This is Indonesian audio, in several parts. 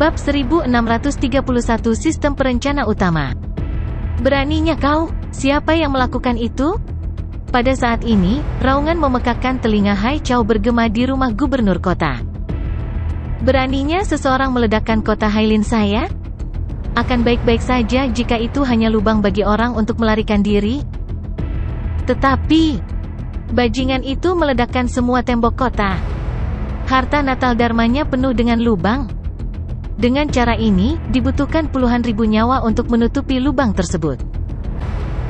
Bab 1631 Sistem Perencana Utama Beraninya kau, siapa yang melakukan itu? Pada saat ini, raungan memekakkan telinga Hai Chow bergema di rumah gubernur kota. Beraninya seseorang meledakkan kota Hailin saya? Akan baik-baik saja jika itu hanya lubang bagi orang untuk melarikan diri. Tetapi, bajingan itu meledakkan semua tembok kota. Harta Natal Dharmanya penuh dengan lubang. Dengan cara ini, dibutuhkan puluhan ribu nyawa untuk menutupi lubang tersebut.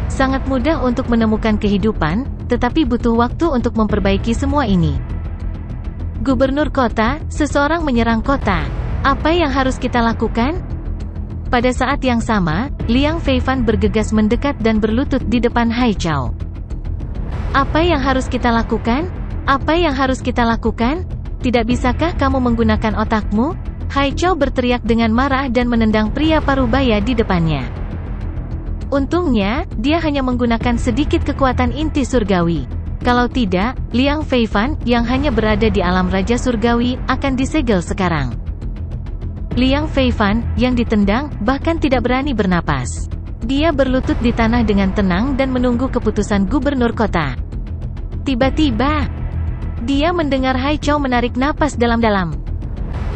Sangat mudah untuk menemukan kehidupan, tetapi butuh waktu untuk memperbaiki semua ini. Gubernur kota, seseorang menyerang kota. Apa yang harus kita lakukan? Pada saat yang sama, Liang Feifan bergegas mendekat dan berlutut di depan Hai Chao. Apa yang harus kita lakukan? Apa yang harus kita lakukan? Tidak bisakah kamu menggunakan otakmu? Hai Chow berteriak dengan marah dan menendang pria parubaya di depannya. Untungnya, dia hanya menggunakan sedikit kekuatan inti surgawi. Kalau tidak, Liang Feifan, yang hanya berada di alam Raja Surgawi, akan disegel sekarang. Liang Feifan, yang ditendang, bahkan tidak berani bernapas. Dia berlutut di tanah dengan tenang dan menunggu keputusan gubernur kota. Tiba-tiba, dia mendengar Hai Chow menarik napas dalam-dalam.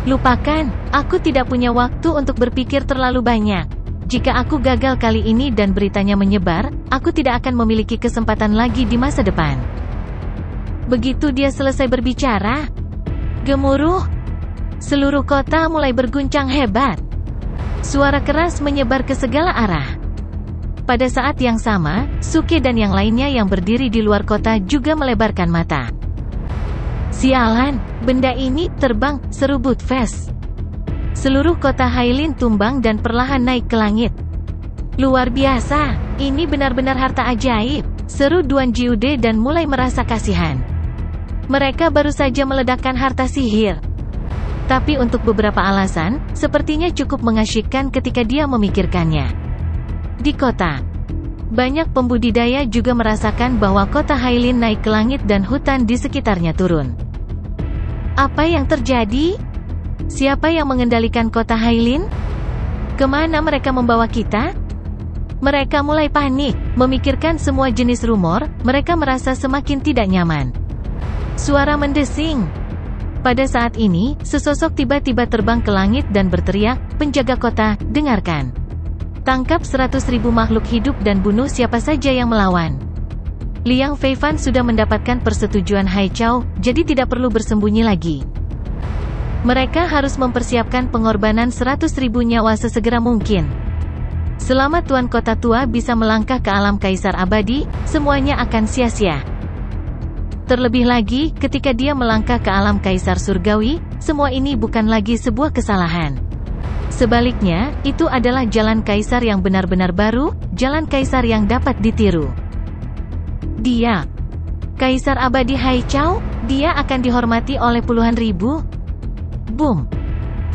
Lupakan, aku tidak punya waktu untuk berpikir terlalu banyak. Jika aku gagal kali ini dan beritanya menyebar, aku tidak akan memiliki kesempatan lagi di masa depan. Begitu dia selesai berbicara, gemuruh, seluruh kota mulai berguncang hebat. Suara keras menyebar ke segala arah. Pada saat yang sama, Suke dan yang lainnya yang berdiri di luar kota juga melebarkan mata. Sialan, benda ini terbang, seru Budfest. Seluruh kota Hailin tumbang dan perlahan naik ke langit. Luar biasa, ini benar-benar harta ajaib, seru Duan Jiude dan mulai merasa kasihan. Mereka baru saja meledakkan harta sihir. Tapi untuk beberapa alasan, sepertinya cukup mengasyikkan ketika dia memikirkannya. Di kota, banyak pembudidaya juga merasakan bahwa kota Hailin naik ke langit dan hutan di sekitarnya turun. Apa yang terjadi? Siapa yang mengendalikan kota Hailin? Ke mana mereka membawa kita? Mereka mulai panik, memikirkan semua jenis rumor, mereka merasa semakin tidak nyaman. Suara mendesing. Pada saat ini, sesosok tiba-tiba terbang ke langit dan berteriak, penjaga kota, dengarkan. Tangkap seratus ribu makhluk hidup dan bunuh siapa saja yang melawan. Liang Feifan sudah mendapatkan persetujuan Hai Chao, jadi tidak perlu bersembunyi lagi. Mereka harus mempersiapkan pengorbanan 100 ribu nyawa sesegera mungkin. Selama Tuan Kota Tua bisa melangkah ke alam Kaisar Abadi, semuanya akan sia-sia. Terlebih lagi, ketika dia melangkah ke alam Kaisar Surgawi, semua ini bukan lagi sebuah kesalahan. Sebaliknya, itu adalah jalan Kaisar yang benar-benar baru, jalan Kaisar yang dapat ditiru. Dia, Kaisar Abadi Hai Chao, dia akan dihormati oleh puluhan ribu. Boom.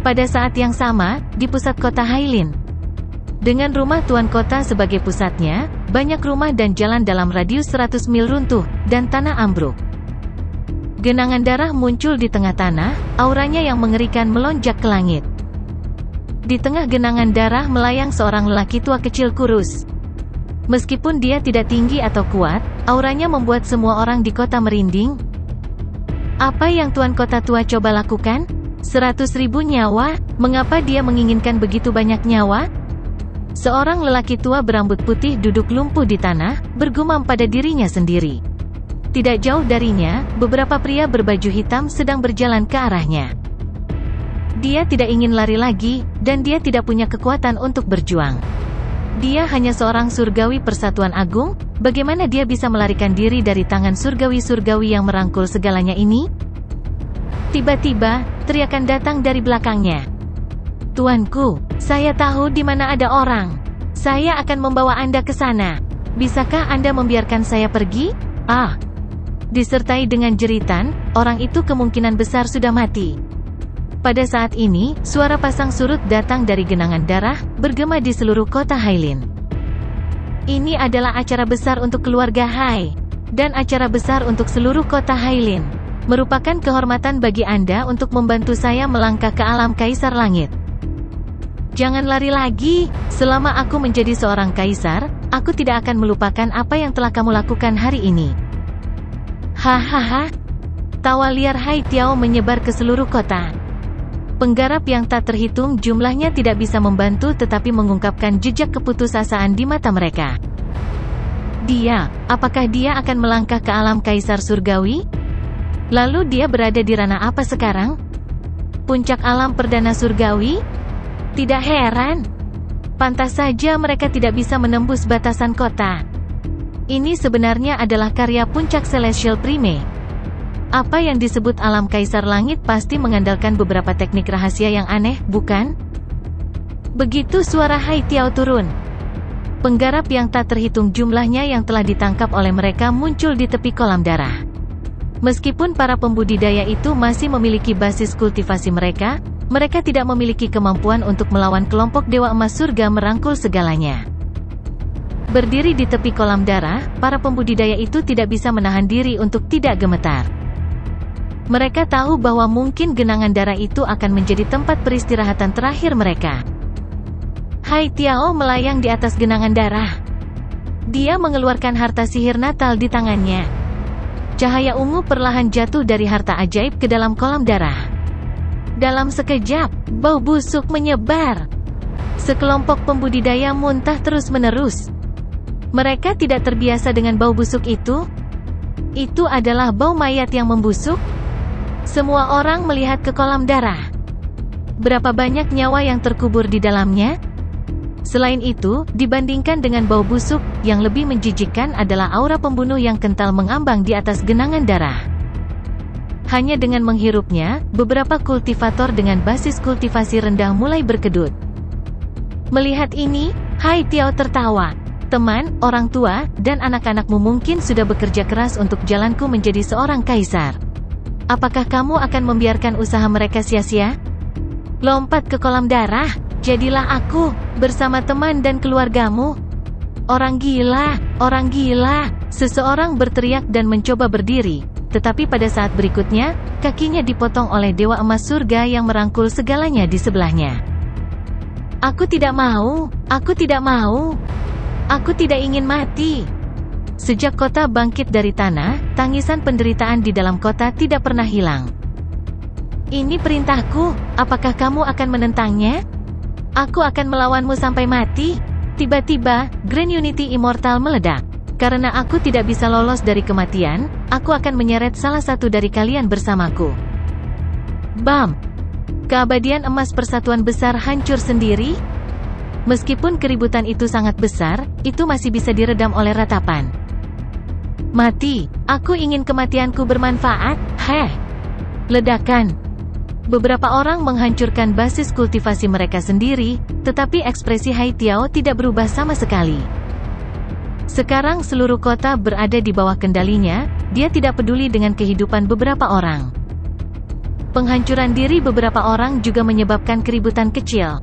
Pada saat yang sama, di pusat kota Hailin. Dengan rumah tuan kota sebagai pusatnya, banyak rumah dan jalan dalam radius 100 mil runtuh, dan tanah ambruk. Genangan darah muncul di tengah tanah, auranya yang mengerikan melonjak ke langit. Di tengah genangan darah melayang seorang lelaki tua kecil kurus. Meskipun dia tidak tinggi atau kuat, auranya membuat semua orang di kota merinding. Apa yang Tuan Kota Tua coba lakukan? Seratus ribu nyawa, mengapa dia menginginkan begitu banyak nyawa? Seorang lelaki tua berambut putih duduk lumpuh di tanah, bergumam pada dirinya sendiri. Tidak jauh darinya, beberapa pria berbaju hitam sedang berjalan ke arahnya. Dia tidak ingin lari lagi, dan dia tidak punya kekuatan untuk berjuang. Dia hanya seorang surgawi persatuan agung, bagaimana dia bisa melarikan diri dari tangan surgawi-surgawi yang merangkul segalanya ini? Tiba-tiba, teriakan datang dari belakangnya. Tuanku, saya tahu di mana ada orang. Saya akan membawa Anda ke sana. Bisakah Anda membiarkan saya pergi? Ah! Disertai dengan jeritan, orang itu kemungkinan besar sudah mati. Pada saat ini, suara pasang surut datang dari genangan darah, bergema di seluruh kota Hailin. Ini adalah acara besar untuk keluarga Hai. Dan acara besar untuk seluruh kota Hailin. Merupakan kehormatan bagi Anda untuk membantu saya melangkah ke alam Kaisar Langit. Jangan lari lagi. Selama aku menjadi seorang kaisar, aku tidak akan melupakan apa yang telah kamu lakukan hari ini. Hahaha. Tawa liar Hai Tiao menyebar ke seluruh kota. Penggarap yang tak terhitung jumlahnya tidak bisa membantu tetapi mengungkapkan jejak keputusasaan di mata mereka. Dia, apakah dia akan melangkah ke alam kaisar surgawi? Lalu dia berada di ranah apa sekarang? Puncak alam perdana surgawi? Tidak heran. Pantas saja mereka tidak bisa menembus batasan kota. Ini sebenarnya adalah karya puncak Celestial Prime. Apa yang disebut alam kaisar langit pasti mengandalkan beberapa teknik rahasia yang aneh, bukan? Begitu suara Hai Tiao turun. Penggarap yang tak terhitung jumlahnya yang telah ditangkap oleh mereka muncul di tepi kolam darah. Meskipun para pembudidaya itu masih memiliki basis kultivasi mereka, mereka tidak memiliki kemampuan untuk melawan kelompok Dewa Emas Surga merangkul segalanya. Berdiri di tepi kolam darah, para pembudidaya itu tidak bisa menahan diri untuk tidak gemetar. Mereka tahu bahwa mungkin genangan darah itu akan menjadi tempat peristirahatan terakhir mereka. Hai Tiao melayang di atas genangan darah. Dia mengeluarkan harta sihir Natal di tangannya. Cahaya ungu perlahan jatuh dari harta ajaib ke dalam kolam darah. Dalam sekejap, bau busuk menyebar. Sekelompok pembudidaya muntah terus-menerus. Mereka tidak terbiasa dengan bau busuk itu. Itu adalah bau mayat yang membusuk, semua orang melihat ke kolam darah. Berapa banyak nyawa yang terkubur di dalamnya? Selain itu, dibandingkan dengan bau busuk, yang lebih menjijikkan adalah aura pembunuh yang kental mengambang di atas genangan darah. Hanya dengan menghirupnya, beberapa kultivator dengan basis kultivasi rendah mulai berkedut. Melihat ini, Hai Tiao tertawa. Teman, orang tua, dan anak-anakmu mungkin sudah bekerja keras untuk jalanku menjadi seorang kaisar. Apakah kamu akan membiarkan usaha mereka sia-sia? Lompat ke kolam darah, jadilah aku, bersama teman dan keluargamu. Orang gila, orang gila, seseorang berteriak dan mencoba berdiri, tetapi pada saat berikutnya, kakinya dipotong oleh Dewa Emas Surga yang merangkul segalanya di sebelahnya. Aku tidak mau, aku tidak mau, aku tidak ingin mati. Sejak kota bangkit dari tanah, tangisan penderitaan di dalam kota tidak pernah hilang. Ini perintahku, apakah kamu akan menentangnya? Aku akan melawanmu sampai mati. Tiba-tiba, Grand Unity Immortal meledak. Karena aku tidak bisa lolos dari kematian, aku akan menyeret salah satu dari kalian bersamaku. Bam! Keabadian emas persatuan besar hancur sendiri? Meskipun keributan itu sangat besar, itu masih bisa diredam oleh ratapan. Mati, aku ingin kematianku bermanfaat, heh. Ledakan. Beberapa orang menghancurkan basis kultivasi mereka sendiri, tetapi ekspresi Hai Tiao tidak berubah sama sekali. Sekarang seluruh kota berada di bawah kendalinya, dia tidak peduli dengan kehidupan beberapa orang. Penghancuran diri beberapa orang juga menyebabkan keributan kecil.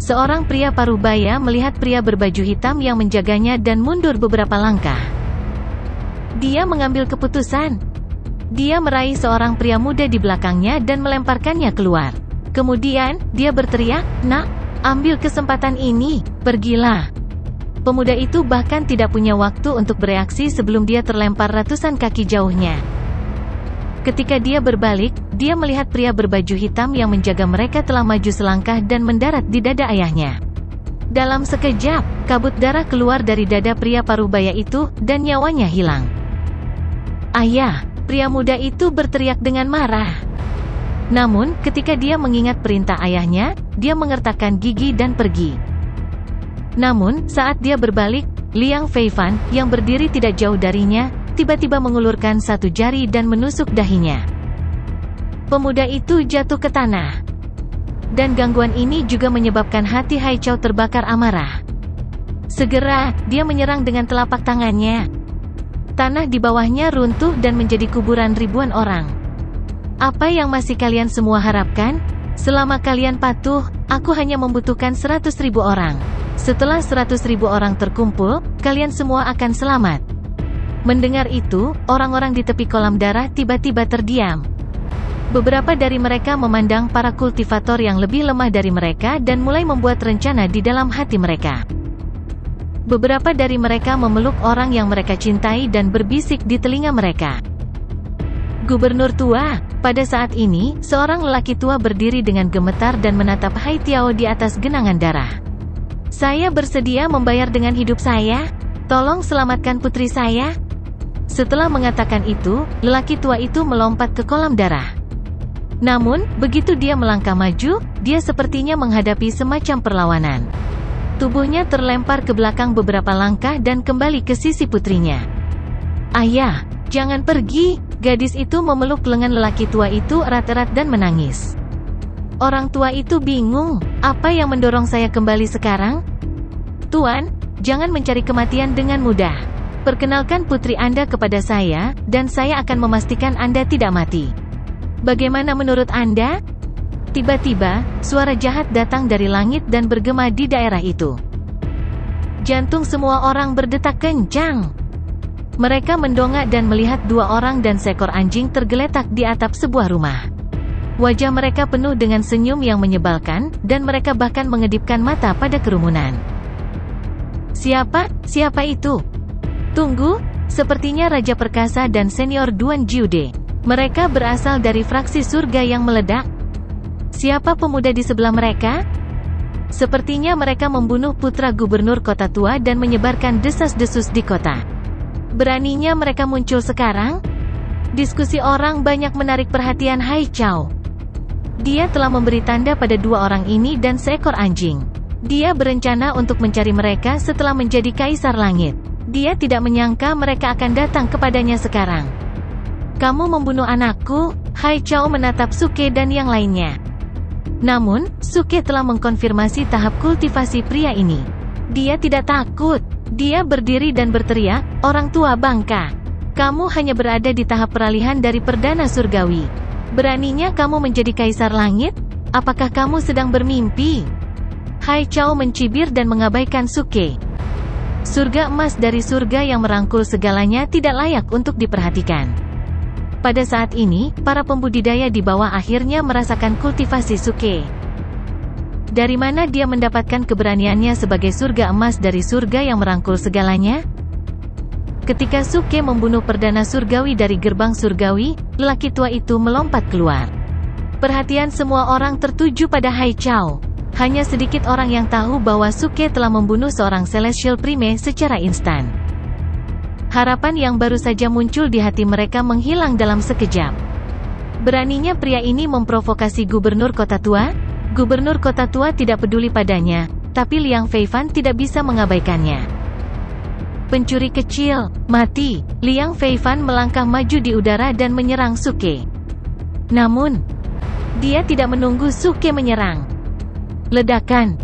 Seorang pria parubaya melihat pria berbaju hitam yang menjaganya dan mundur beberapa langkah. Dia mengambil keputusan. Dia meraih seorang pria muda di belakangnya dan melemparkannya keluar. Kemudian, dia berteriak, Nak, ambil kesempatan ini, pergilah. Pemuda itu bahkan tidak punya waktu untuk bereaksi sebelum dia terlempar ratusan kaki jauhnya. Ketika dia berbalik, dia melihat pria berbaju hitam yang menjaga mereka telah maju selangkah dan mendarat di dada ayahnya. Dalam sekejap, kabut darah keluar dari dada pria parubaya itu, dan nyawanya hilang. Ayah, pria muda itu berteriak dengan marah. Namun, ketika dia mengingat perintah ayahnya, dia mengertakkan gigi dan pergi. Namun, saat dia berbalik, Liang Feifan, yang berdiri tidak jauh darinya, tiba-tiba mengulurkan satu jari dan menusuk dahinya. Pemuda itu jatuh ke tanah. Dan gangguan ini juga menyebabkan hati Hai Chao terbakar amarah. Segera, dia menyerang dengan telapak tangannya. Tanah di bawahnya runtuh dan menjadi kuburan ribuan orang. Apa yang masih kalian semua harapkan? Selama kalian patuh, aku hanya membutuhkan seratus ribu orang. Setelah seratus ribu orang terkumpul, kalian semua akan selamat. Mendengar itu, orang-orang di tepi kolam darah tiba-tiba terdiam. Beberapa dari mereka memandang para kultivator yang lebih lemah dari mereka dan mulai membuat rencana di dalam hati mereka. Beberapa dari mereka memeluk orang yang mereka cintai dan berbisik di telinga mereka. Gubernur tua, pada saat ini, seorang lelaki tua berdiri dengan gemetar dan menatap Hai Tiao di atas genangan darah. Saya bersedia membayar dengan hidup saya. Tolong selamatkan putri saya. Setelah mengatakan itu, lelaki tua itu melompat ke kolam darah. Namun, begitu dia melangkah maju, dia sepertinya menghadapi semacam perlawanan. Tubuhnya terlempar ke belakang beberapa langkah dan kembali ke sisi putrinya. Ayah, jangan pergi, gadis itu memeluk lengan lelaki tua itu erat-erat dan menangis. Orang tua itu bingung, apa yang mendorong saya kembali sekarang? Tuan, jangan mencari kematian dengan mudah. Perkenalkan putri Anda kepada saya, dan saya akan memastikan Anda tidak mati. Bagaimana menurut Anda? Tiba-tiba, suara jahat datang dari langit dan bergema di daerah itu. Jantung semua orang berdetak kencang. Mereka mendongak dan melihat dua orang dan seekor anjing tergeletak di atap sebuah rumah. Wajah mereka penuh dengan senyum yang menyebalkan, dan mereka bahkan mengedipkan mata pada kerumunan. Siapa? Siapa itu? Tunggu, sepertinya Raja Perkasa dan Senior Duan Jiude. Mereka berasal dari fraksi surga yang meledak, Siapa pemuda di sebelah mereka? Sepertinya mereka membunuh putra gubernur kota tua dan menyebarkan desas-desus di kota. Beraninya mereka muncul sekarang? Diskusi orang banyak menarik perhatian Hai Chao. Dia telah memberi tanda pada dua orang ini dan seekor anjing. Dia berencana untuk mencari mereka setelah menjadi kaisar langit. Dia tidak menyangka mereka akan datang kepadanya sekarang. Kamu membunuh anakku, Hai Chao menatap Suke dan yang lainnya. Namun, Suke telah mengkonfirmasi tahap kultivasi pria ini. Dia tidak takut. Dia berdiri dan berteriak, orang tua bangka. Kamu hanya berada di tahap peralihan dari perdana surgawi. Beraninya kamu menjadi kaisar langit? Apakah kamu sedang bermimpi? Hai Chao mencibir dan mengabaikan Suke. Surga emas dari surga yang merangkul segalanya tidak layak untuk diperhatikan. Pada saat ini, para pembudidaya di bawah akhirnya merasakan kultivasi suke. Dari mana dia mendapatkan keberaniannya sebagai surga emas dari surga yang merangkul segalanya? Ketika Suke membunuh perdana surgawi dari gerbang surgawi, lelaki tua itu melompat keluar. Perhatian semua orang tertuju pada Hai Chao. Hanya sedikit orang yang tahu bahwa Suke telah membunuh seorang Celestial Prime secara instan. Harapan yang baru saja muncul di hati mereka menghilang dalam sekejap. Beraninya pria ini memprovokasi gubernur kota tua? Gubernur kota tua tidak peduli padanya, tapi Liang Feifan tidak bisa mengabaikannya. Pencuri kecil, mati. Liang Feifan melangkah maju di udara dan menyerang Suke. Namun, dia tidak menunggu Suke menyerang. Ledakan.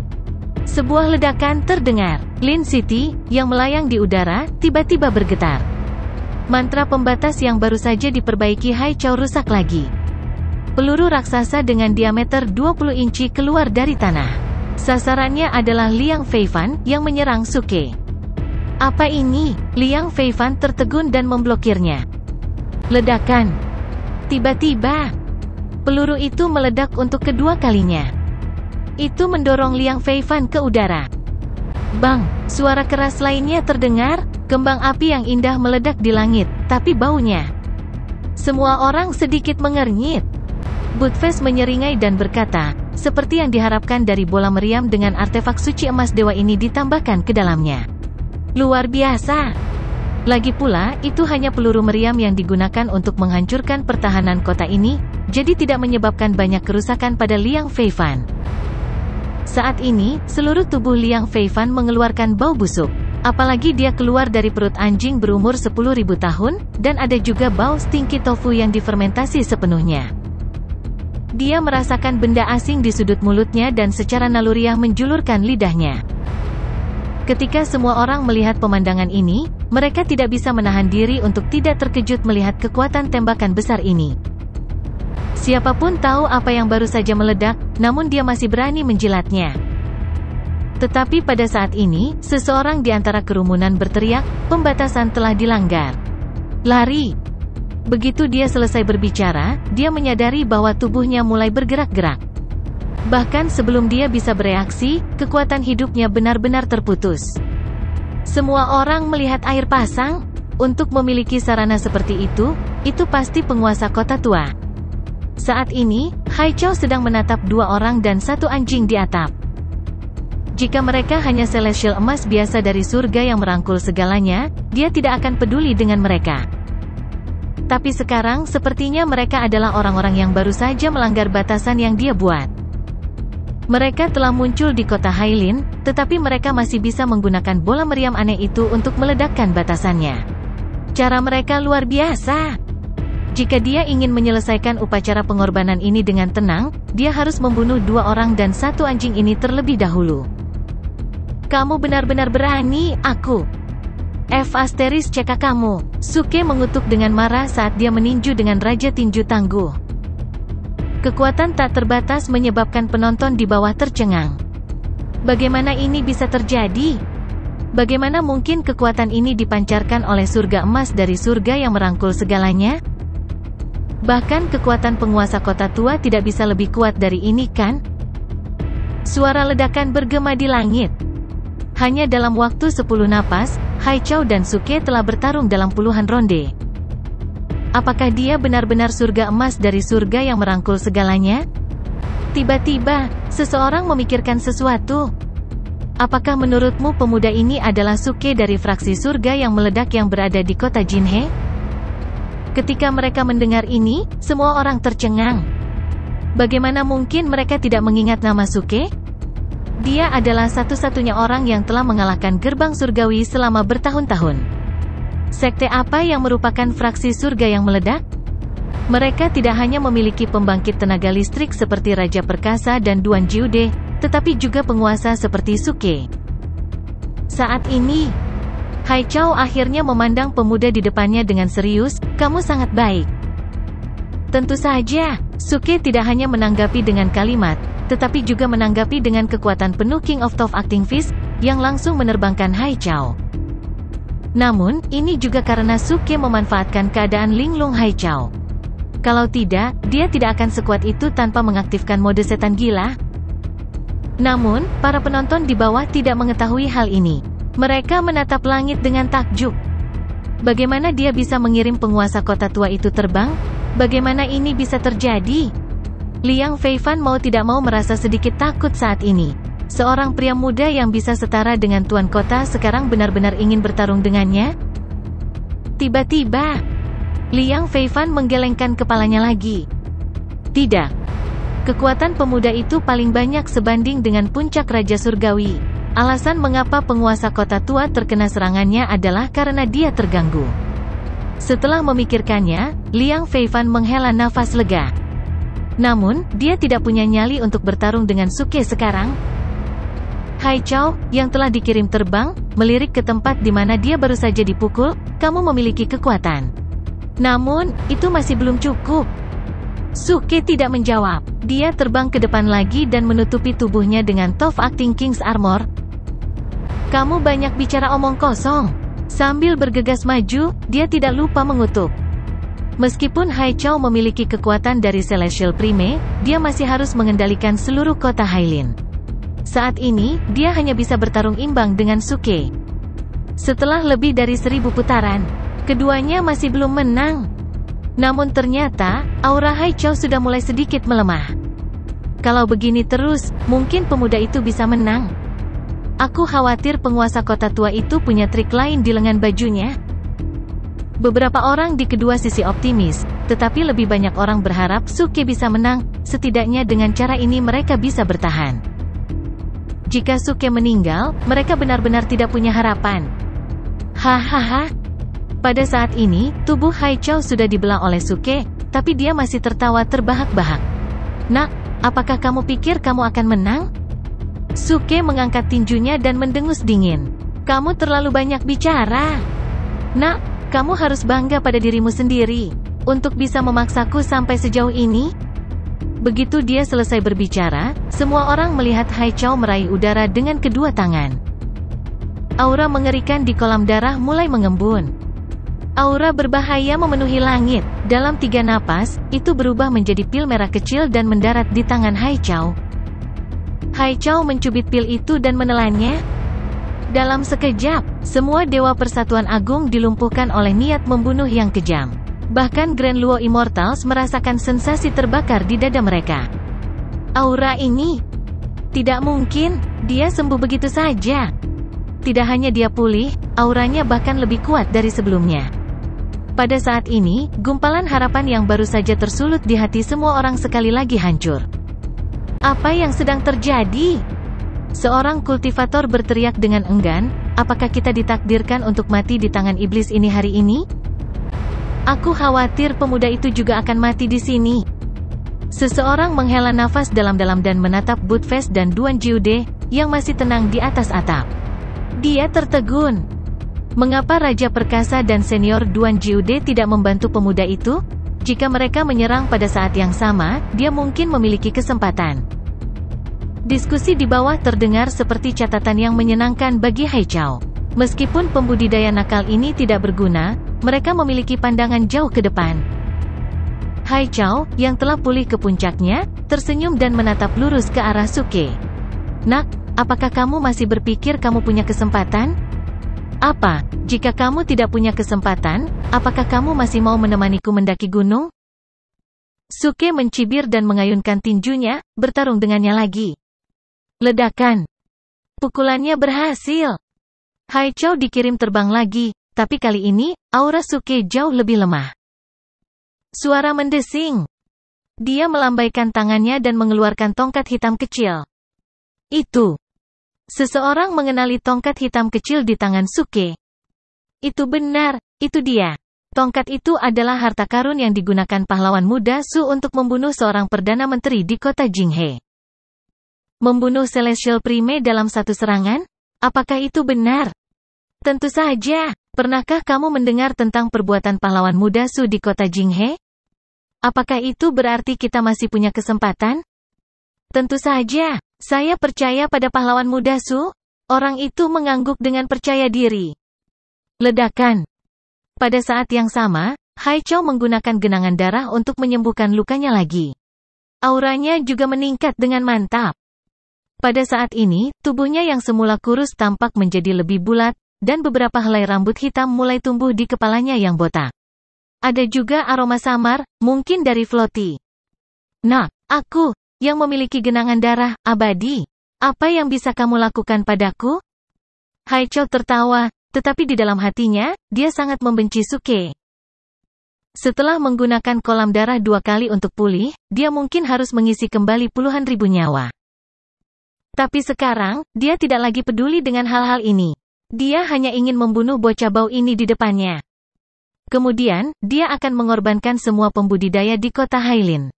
Sebuah ledakan terdengar. Lin City, yang melayang di udara, tiba-tiba bergetar. Mantra pembatas yang baru saja diperbaiki Hai Chao rusak lagi. Peluru raksasa dengan diameter 20 inci keluar dari tanah. Sasarannya adalah Liang Feifan, yang menyerang Suke. Apa ini? Liang Feifan tertegun dan memblokirnya. Ledakan. Tiba-tiba, peluru itu meledak untuk kedua kalinya. Itu mendorong Liang Feifan ke udara. Bang, suara keras lainnya terdengar, kembang api yang indah meledak di langit, tapi baunya. Semua orang sedikit mengernyit. Budfes menyeringai dan berkata, seperti yang diharapkan dari bola meriam dengan artefak suci emas dewa ini ditambahkan ke dalamnya. Luar biasa. Lagi pula, itu hanya peluru meriam yang digunakan untuk menghancurkan pertahanan kota ini, jadi tidak menyebabkan banyak kerusakan pada Liang Feifan. Saat ini, seluruh tubuh Liang Feifan mengeluarkan bau busuk. Apalagi dia keluar dari perut anjing berumur 10.000 tahun, dan ada juga bau stinky tofu yang difermentasi sepenuhnya. Dia merasakan benda asing di sudut mulutnya dan secara naluriah menjulurkan lidahnya. Ketika semua orang melihat pemandangan ini, mereka tidak bisa menahan diri untuk tidak terkejut melihat kekuatan tembakan besar ini. Siapa pun tahu apa yang baru saja meledak, namun dia masih berani menjilatnya. Tetapi pada saat ini, seseorang di antara kerumunan berteriak, pembatasan telah dilanggar. Lari! Begitu dia selesai berbicara, dia menyadari bahwa tubuhnya mulai bergerak-gerak. Bahkan sebelum dia bisa bereaksi, kekuatan hidupnya benar-benar terputus. Semua orang melihat air pasang. Untuk memiliki sarana seperti itu, itu pasti penguasa kota tua. Saat ini, Hai Chow sedang menatap dua orang dan satu anjing di atap. Jika mereka hanya celestial emas biasa dari surga yang merangkul segalanya, dia tidak akan peduli dengan mereka. Tapi sekarang sepertinya mereka adalah orang-orang yang baru saja melanggar batasan yang dia buat. Mereka telah muncul di kota Hailin, tetapi mereka masih bisa menggunakan bola meriam aneh itu untuk meledakkan batasannya. Cara mereka luar biasa. Jika dia ingin menyelesaikan upacara pengorbanan ini dengan tenang, dia harus membunuh dua orang dan satu anjing ini terlebih dahulu. Kamu benar-benar berani, aku. F asteris cekak kamu. Suke mengutuk dengan marah saat dia meninju dengan Raja Tinju Tangguh. Kekuatan tak terbatas menyebabkan penonton di bawah tercengang. Bagaimana ini bisa terjadi? Bagaimana mungkin kekuatan ini dipancarkan oleh surga emas dari surga yang merangkul segalanya? Bahkan kekuatan penguasa kota tua tidak bisa lebih kuat dari ini kan? Suara ledakan bergema di langit. Hanya dalam waktu 10 napas, Hai Chow dan Suke telah bertarung dalam puluhan ronde. Apakah dia benar-benar surga emas dari surga yang merangkul segalanya? Tiba-tiba, seseorang memikirkan sesuatu. Apakah menurutmu pemuda ini adalah Suke dari fraksi surga yang meledak yang berada di kota Jinhe? Ketika mereka mendengar ini, semua orang tercengang. Bagaimana mungkin mereka tidak mengingat nama Suke? Dia adalah satu-satunya orang yang telah mengalahkan gerbang surgawi selama bertahun-tahun. Sekte apa yang merupakan fraksi surga yang meledak? Mereka tidak hanya memiliki pembangkit tenaga listrik seperti Raja Perkasa dan Duan Jiude, tetapi juga penguasa seperti Suke. Saat ini, Hai Chow akhirnya memandang pemuda di depannya dengan serius, kamu sangat baik. Tentu saja, Suke tidak hanya menanggapi dengan kalimat, tetapi juga menanggapi dengan kekuatan penuh King of Top Acting Fist, yang langsung menerbangkan Hai Chow. Namun, ini juga karena Suke memanfaatkan keadaan Linglung Haichao. Kalau tidak, dia tidak akan sekuat itu tanpa mengaktifkan mode setan gila. Namun, para penonton di bawah tidak mengetahui hal ini. Mereka menatap langit dengan takjub. Bagaimana dia bisa mengirim penguasa kota tua itu terbang? Bagaimana ini bisa terjadi? Liang Feifan mau tidak mau merasa sedikit takut saat ini. Seorang pria muda yang bisa setara dengan tuan kota sekarang benar-benar ingin bertarung dengannya? Tiba-tiba, Liang Feifan menggelengkan kepalanya lagi. Tidak. Kekuatan pemuda itu paling banyak sebanding dengan puncak Raja Surgawi. Alasan mengapa penguasa kota tua terkena serangannya adalah karena dia terganggu. Setelah memikirkannya, Liang Feifan menghela nafas lega. Namun, dia tidak punya nyali untuk bertarung dengan Suke sekarang, Hai Chow, yang telah dikirim terbang, melirik ke tempat di mana dia baru saja dipukul, kamu memiliki kekuatan. Namun, itu masih belum cukup. Suke tidak menjawab. Dia terbang ke depan lagi dan menutupi tubuhnya dengan Top Acting King's Armor. Kamu banyak bicara omong kosong. Sambil bergegas maju, dia tidak lupa mengutuk. Meskipun Hai Chow memiliki kekuatan dari Celestial Prime, dia masih harus mengendalikan seluruh kota Hailin. Saat ini, dia hanya bisa bertarung imbang dengan Suke. Setelah lebih dari seribu putaran, keduanya masih belum menang. Namun ternyata, aura Hai Chow sudah mulai sedikit melemah. Kalau begini terus, mungkin pemuda itu bisa menang. Aku khawatir penguasa kota tua itu punya trik lain di lengan bajunya. Beberapa orang di kedua sisi optimis, tetapi lebih banyak orang berharap Suke bisa menang, setidaknya dengan cara ini mereka bisa bertahan. Jika Suke meninggal, mereka benar-benar tidak punya harapan. Hahaha. Pada saat ini, tubuh Hai Chow sudah dibelah oleh Suke, tapi dia masih tertawa terbahak-bahak. Nak, apakah kamu pikir kamu akan menang? Suke mengangkat tinjunya dan mendengus dingin. Kamu terlalu banyak bicara. Nak, kamu harus bangga pada dirimu sendiri. Untuk bisa memaksaku sampai sejauh ini, Begitu dia selesai berbicara, semua orang melihat Hai Chow meraih udara dengan kedua tangan. Aura mengerikan di kolam darah mulai mengembun. Aura berbahaya memenuhi langit, Dalam tiga napas, itu berubah menjadi pil merah kecil dan mendarat di tangan Hai Chao. Hai Chao mencubit pil itu dan menelannya. Dalam sekejap, semua Dewa Persatuan Agung dilumpuhkan oleh niat membunuh yang kejam. Bahkan Grand Luo Immortals merasakan sensasi terbakar di dada mereka. Aura ini tidak mungkin, dia sembuh begitu saja. Tidak hanya dia pulih, auranya bahkan lebih kuat dari sebelumnya. Pada saat ini, gumpalan harapan yang baru saja tersulut di hati semua orang sekali lagi hancur. Apa yang sedang terjadi? Seorang kultivator berteriak dengan enggan, apakah kita ditakdirkan untuk mati di tangan iblis ini hari ini? Aku khawatir pemuda itu juga akan mati di sini. Seseorang menghela nafas dalam-dalam dan menatap Budfest dan Duan Jiude, yang masih tenang di atas atap. Dia tertegun. Mengapa Raja Perkasa dan senior Duan Jiude tidak membantu pemuda itu? Jika mereka menyerang pada saat yang sama, dia mungkin memiliki kesempatan. Diskusi di bawah terdengar seperti catatan yang menyenangkan bagi Hai Chao. Meskipun pembudidaya nakal ini tidak berguna, mereka memiliki pandangan jauh ke depan. Hai Chao, yang telah pulih ke puncaknya, tersenyum dan menatap lurus ke arah Suke. Nak, apakah kamu masih berpikir kamu punya kesempatan? Apa, jika kamu tidak punya kesempatan, apakah kamu masih mau menemaniku mendaki gunung? Suke mencibir dan mengayunkan tinjunya, bertarung dengannya lagi. Ledakan. Pukulannya berhasil. Hai Chao dikirim terbang lagi, tapi kali ini, aura Suke jauh lebih lemah. Suara mendesing. Dia melambaikan tangannya dan mengeluarkan tongkat hitam kecil. Itu. Seseorang mengenali tongkat hitam kecil di tangan Suke. Itu benar, itu dia. Tongkat itu adalah harta karun yang digunakan pahlawan muda Su untuk membunuh seorang perdana menteri di kota Jinghe. Membunuh Celestial Prime dalam satu serangan? Apakah itu benar? Tentu saja. Pernahkah kamu mendengar tentang perbuatan pahlawan muda Su di kota Jinghe? Apakah itu berarti kita masih punya kesempatan? Tentu saja, saya percaya pada pahlawan muda Su. Orang itu mengangguk dengan percaya diri. Ledakan. Pada saat yang sama, Hai Chou menggunakan genangan darah untuk menyembuhkan lukanya lagi. Auranya juga meningkat dengan mantap. Pada saat ini, tubuhnya yang semula kurus tampak menjadi lebih bulat, dan beberapa helai rambut hitam mulai tumbuh di kepalanya yang botak. Ada juga aroma samar, mungkin dari Floti. Nah, aku, yang memiliki genangan darah, abadi. Apa yang bisa kamu lakukan padaku? Haichou tertawa, tetapi di dalam hatinya, dia sangat membenci Suke. Setelah menggunakan kolam darah dua kali untuk pulih, dia mungkin harus mengisi kembali puluhan ribu nyawa. Tapi sekarang, dia tidak lagi peduli dengan hal-hal ini. Dia hanya ingin membunuh bocah bau ini di depannya. Kemudian, dia akan mengorbankan semua pembudidaya di kota Hailin.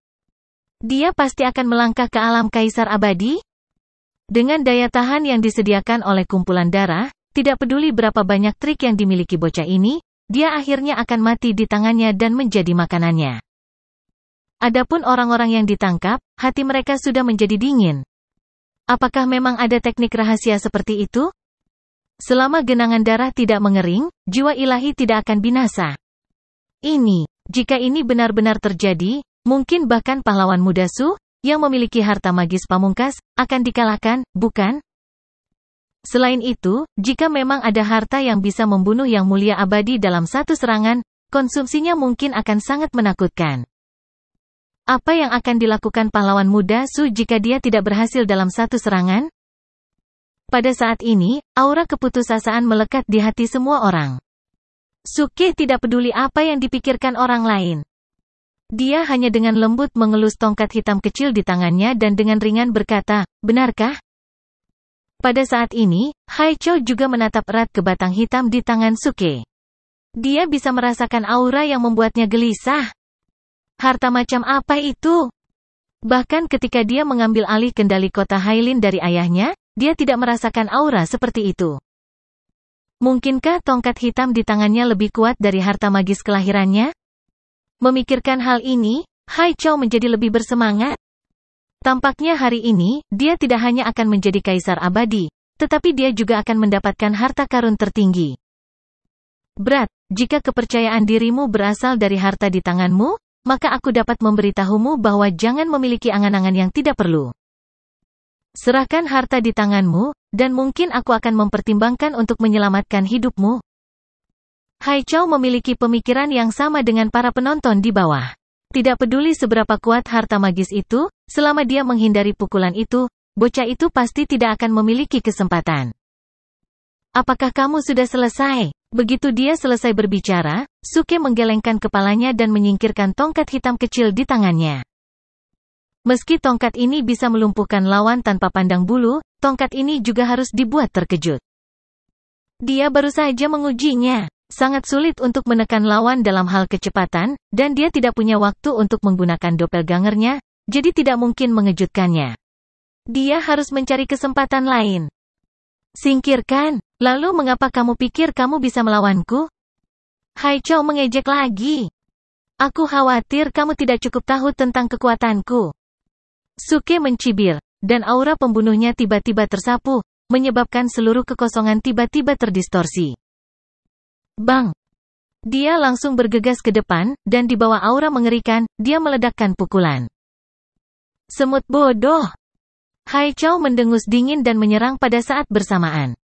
Dia pasti akan melangkah ke alam kaisar abadi? Dengan daya tahan yang disediakan oleh kumpulan darah, tidak peduli berapa banyak trik yang dimiliki bocah ini, dia akhirnya akan mati di tangannya dan menjadi makanannya. Adapun orang-orang yang ditangkap, hati mereka sudah menjadi dingin. Apakah memang ada teknik rahasia seperti itu? Selama genangan darah tidak mengering, jiwa ilahi tidak akan binasa. Ini, jika ini benar-benar terjadi, mungkin bahkan pahlawan muda Su, yang memiliki harta magis pamungkas, akan dikalahkan, bukan? Selain itu, jika memang ada harta yang bisa membunuh yang mulia abadi dalam satu serangan, konsumsinya mungkin akan sangat menakutkan. Apa yang akan dilakukan pahlawan muda Su jika dia tidak berhasil dalam satu serangan? Pada saat ini, aura keputusasaan melekat di hati semua orang. Suke tidak peduli apa yang dipikirkan orang lain. Dia hanya dengan lembut mengelus tongkat hitam kecil di tangannya dan dengan ringan berkata, benarkah? Pada saat ini, Hai Chou juga menatap erat ke batang hitam di tangan Suke. Dia bisa merasakan aura yang membuatnya gelisah. Harta macam apa itu? Bahkan ketika dia mengambil alih kendali kota Hailin dari ayahnya, dia tidak merasakan aura seperti itu. Mungkinkah tongkat hitam di tangannya lebih kuat dari harta magis kelahirannya? Memikirkan hal ini, Hai Chou menjadi lebih bersemangat. Tampaknya hari ini, dia tidak hanya akan menjadi kaisar abadi, tetapi dia juga akan mendapatkan harta karun tertinggi. Berat, jika kepercayaan dirimu berasal dari harta di tanganmu, maka aku dapat memberitahumu bahwa jangan memiliki angan-angan yang tidak perlu. Serahkan harta di tanganmu, dan mungkin aku akan mempertimbangkan untuk menyelamatkan hidupmu. Hai Chow memiliki pemikiran yang sama dengan para penonton di bawah. Tidak peduli seberapa kuat harta magis itu, selama dia menghindari pukulan itu, bocah itu pasti tidak akan memiliki kesempatan. Apakah kamu sudah selesai? Begitu dia selesai berbicara, Suke menggelengkan kepalanya dan menyingkirkan tongkat hitam kecil di tangannya. Meski tongkat ini bisa melumpuhkan lawan tanpa pandang bulu, tongkat ini juga harus dibuat terkejut. Dia baru saja mengujinya. Sangat sulit untuk menekan lawan dalam hal kecepatan, dan dia tidak punya waktu untuk menggunakan doppelgangernya, jadi tidak mungkin mengejutkannya. Dia harus mencari kesempatan lain. Singkirkan. Lalu mengapa kamu pikir kamu bisa melawanku? Hai Chow mengejek lagi. Aku khawatir kamu tidak cukup tahu tentang kekuatanku. Suke mencibir, dan aura pembunuhnya tiba-tiba tersapu, menyebabkan seluruh kekosongan tiba-tiba terdistorsi. Bang! Dia langsung bergegas ke depan, dan di bawah aura mengerikan, dia meledakkan pukulan. Semut bodoh! Hai Chow mendengus dingin dan menyerang pada saat bersamaan.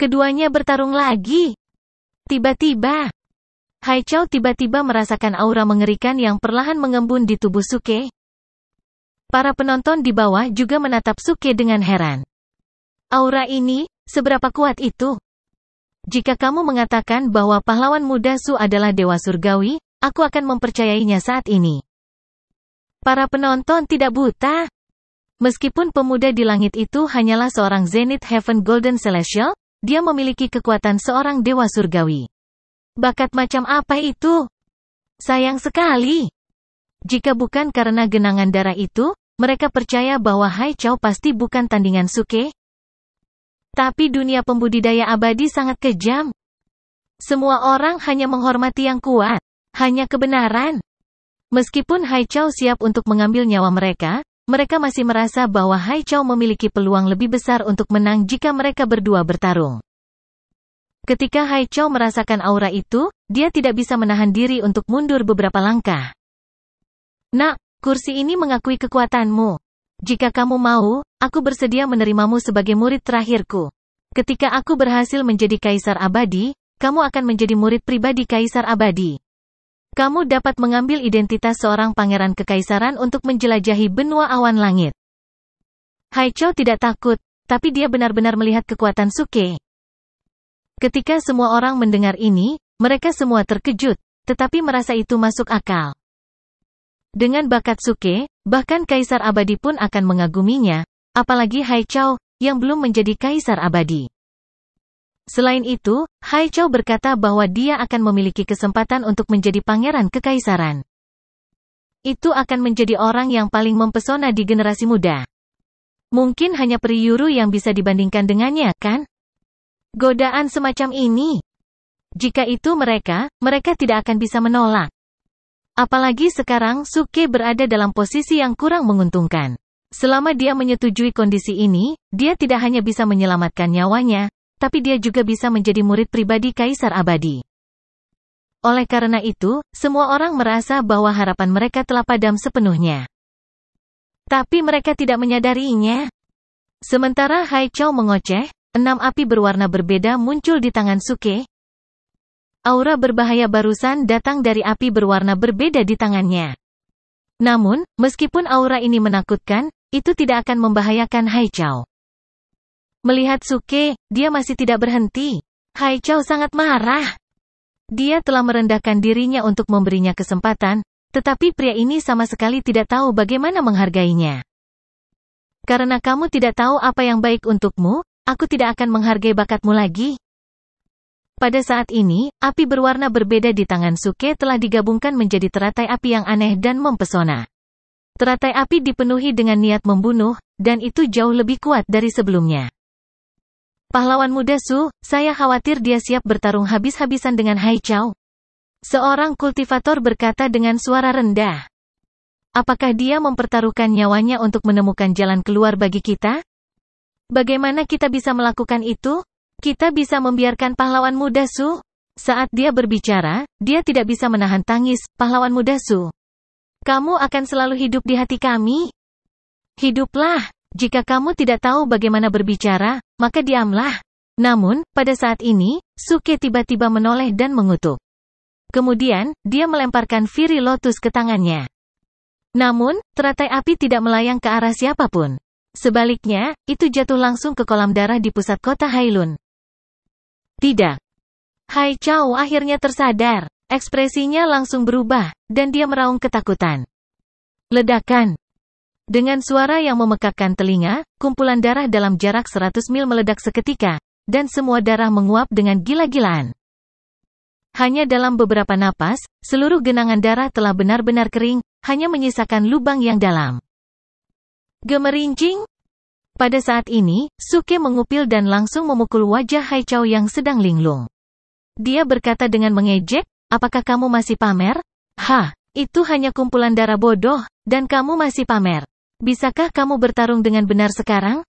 Keduanya bertarung lagi. Tiba-tiba, Hai Chow tiba-tiba merasakan aura mengerikan yang perlahan mengembun di tubuh Suke. Para penonton di bawah juga menatap Suke dengan heran. Aura ini, seberapa kuat itu? Jika kamu mengatakan bahwa pahlawan muda Su adalah dewa surgawi, aku akan mempercayainya saat ini. Para penonton tidak buta. Meskipun pemuda di langit itu hanyalah seorang Zenith Heaven Golden Celestial, dia memiliki kekuatan seorang dewa surgawi. Bakat macam apa itu? Sayang sekali. Jika bukan karena genangan darah itu, mereka percaya bahwa Hai Chow pasti bukan tandingan Suke. Tapi dunia pembudidaya abadi sangat kejam. Semua orang hanya menghormati yang kuat, hanya kebenaran. Meskipun Hai Chow siap untuk mengambil nyawa mereka, mereka masih merasa bahwa Hai Chow memiliki peluang lebih besar untuk menang jika mereka berdua bertarung. Ketika Hai Chow merasakan aura itu, dia tidak bisa menahan diri untuk mundur beberapa langkah. Nak, kursi ini mengakui kekuatanmu. Jika kamu mau, aku bersedia menerimamu sebagai murid terakhirku. Ketika aku berhasil menjadi kaisar abadi, kamu akan menjadi murid pribadi kaisar abadi. Kamu dapat mengambil identitas seorang pangeran kekaisaran untuk menjelajahi benua awan langit. Hai Cho tidak takut, tapi dia benar-benar melihat kekuatan Suke. Ketika semua orang mendengar ini, mereka semua terkejut, tetapi merasa itu masuk akal. Dengan bakat Suke, bahkan Kaisar Abadi pun akan mengaguminya, apalagi Hai Chow, yang belum menjadi Kaisar Abadi. Selain itu, Hai Chow berkata bahwa dia akan memiliki kesempatan untuk menjadi pangeran kekaisaran. Itu akan menjadi orang yang paling mempesona di generasi muda. Mungkin hanya Priyuru yang bisa dibandingkan dengannya, kan? Godaan semacam ini. Jika itu mereka, mereka tidak akan bisa menolak. Apalagi sekarang Suke berada dalam posisi yang kurang menguntungkan. Selama dia menyetujui kondisi ini, dia tidak hanya bisa menyelamatkan nyawanya, tapi dia juga bisa menjadi murid pribadi Kaisar Abadi. Oleh karena itu, semua orang merasa bahwa harapan mereka telah padam sepenuhnya. Tapi mereka tidak menyadarinya. Sementara Hai Chow mengoceh, enam api berwarna berbeda muncul di tangan Suke. Aura berbahaya barusan datang dari api berwarna berbeda di tangannya. Namun, meskipun aura ini menakutkan, itu tidak akan membahayakan Hai Chow. Melihat Suke, dia masih tidak berhenti. Hai Chow sangat marah. Dia telah merendahkan dirinya untuk memberinya kesempatan, tetapi pria ini sama sekali tidak tahu bagaimana menghargainya. Karena kamu tidak tahu apa yang baik untukmu, aku tidak akan menghargai bakatmu lagi. Pada saat ini, api berwarna berbeda di tangan Suke telah digabungkan menjadi teratai api yang aneh dan mempesona. Teratai api dipenuhi dengan niat membunuh, dan itu jauh lebih kuat dari sebelumnya. Pahlawan muda Su, saya khawatir dia siap bertarung habis-habisan dengan Hai Chow. Seorang kultivator berkata dengan suara rendah. Apakah dia mempertaruhkan nyawanya untuk menemukan jalan keluar bagi kita? Bagaimana kita bisa melakukan itu? Kita bisa membiarkan pahlawan muda Su? Saat dia berbicara, dia tidak bisa menahan tangis, pahlawan muda Su. Kamu akan selalu hidup di hati kami. Hiduplah. Jika kamu tidak tahu bagaimana berbicara, maka diamlah. Namun, pada saat ini, Suke tiba-tiba menoleh dan mengutuk. Kemudian, dia melemparkan Firi Lotus ke tangannya. Namun, teratai api tidak melayang ke arah siapa pun. Sebaliknya, itu jatuh langsung ke kolam darah di pusat kota Hailun. Tidak. Hai Chao akhirnya tersadar. Ekspresinya langsung berubah, dan dia meraung ketakutan. Ledakan. Dengan suara yang memekakkan telinga, kumpulan darah dalam jarak 100 mil meledak seketika, dan semua darah menguap dengan gila-gilaan. Hanya dalam beberapa napas, seluruh genangan darah telah benar-benar kering, hanya menyisakan lubang yang dalam. Gemerincing? Pada saat ini, Suke mengupil dan langsung memukul wajah Hai Chao yang sedang linglung. Dia berkata dengan mengejek, apakah kamu masih pamer? Hah, itu hanya kumpulan darah bodoh, dan kamu masih pamer. Bisakah kamu bertarung dengan benar sekarang?